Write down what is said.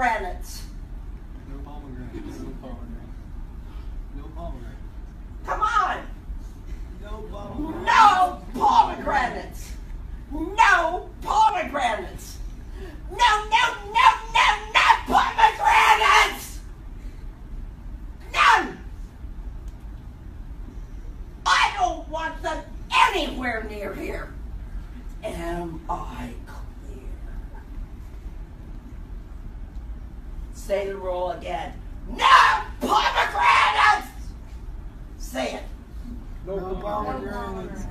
pomegranates. No pomegranates. No pomegranates. No pomegranates. Come on. No pomegranates. No pomegranates. No pomegranates. No, no, no, no, no pomegranates. None. I don't want them anywhere near here. Am I Say the rule again. No pomegranates! Say it. No, no pomegranates.